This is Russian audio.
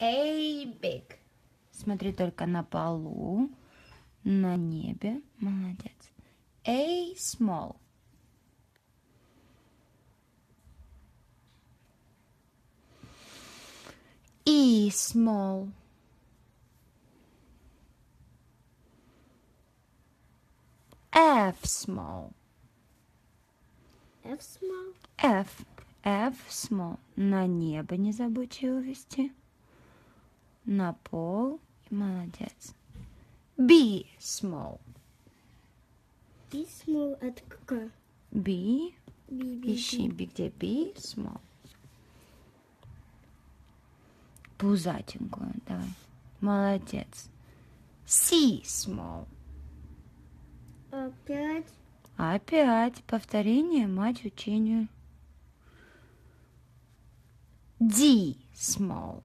A big. Смотри только на полу, на небе. Молодец. A small. E small. F small. F small. F. F small. На небо не забудь его вести. На пол. Молодец. B small. B small это какая? B. B, B, Ищи B, где B small. Пузатенькую, давай. Молодец. C small. Опять. Опять повторение мать учению. D small.